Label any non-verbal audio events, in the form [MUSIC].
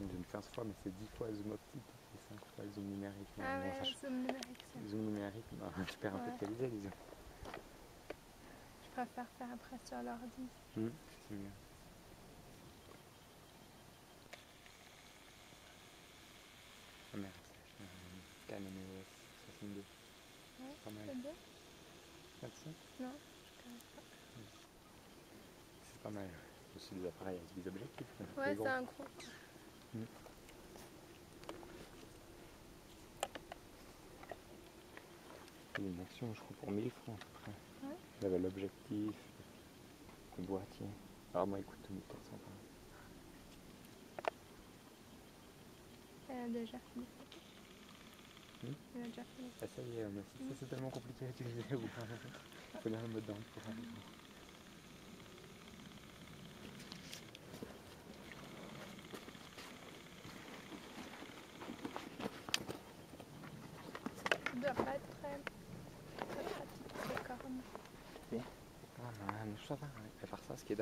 Zoom 15 fois, mais c'est 10 fois zoom optique et 5 fois zoom numérique. Ah Mais ouais, je- zoom numérique, zoom numérique, bah, [LAUGHS] tu perds un peu de Ouais. qualité, disons. Je préfère faire après sur l'ordi. Hum, c'est mieux. Ah merde, c'est Canon EOS 62. Ouais, Pas mal. c'est Non, je connais pas. c'est pas mal. Aussi des appareils avec des objectifs. Ouais, c'est un gros. Il y a une action, je crois, pour 1000 francs à peu près. Ouais. Avait l'objectif, le boîtier. Alors moi, écoute, 1400 francs. Elle a déjà fini. Hmm Elle a déjà fini. Ah, ça y est, mais si ça, c'est tellement compliqué à utiliser. Il faut bien un mode pour arriver. Doit pas être très, man, ça va. À part ça, ce qui est